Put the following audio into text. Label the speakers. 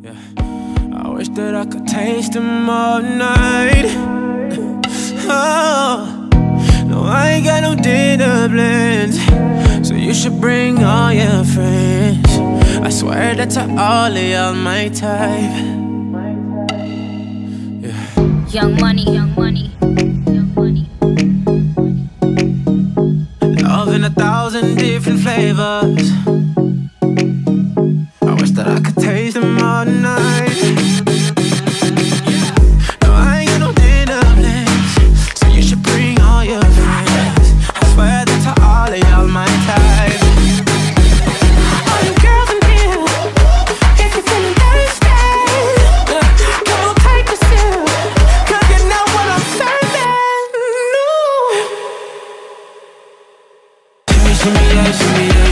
Speaker 1: Yeah. I wish that I could taste them all night. Oh, no, I ain't got no dinner plans. So you should bring all your friends. I swear that to all of y'all my type. Yeah.
Speaker 2: Young money, young money, young money.
Speaker 1: Love in a thousand different flavors. I wish that I could taste them. Somebody love, somebody